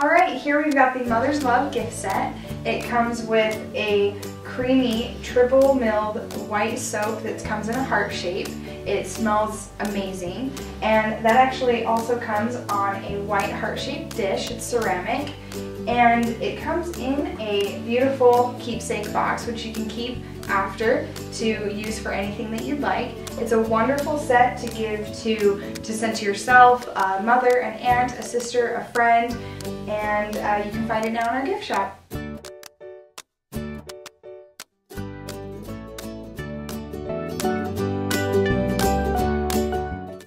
Alright, here we've got the Mother's Love gift set. It comes with a creamy triple milled white soap that comes in a heart shape. It smells amazing and that actually also comes on a white heart shaped dish. It's ceramic and it comes in a beautiful keepsake box which you can keep after to use for anything that you'd like. It's a wonderful set to give to, to send to yourself, a mother, an aunt, a sister, a friend, and uh, you can find it now in our gift shop.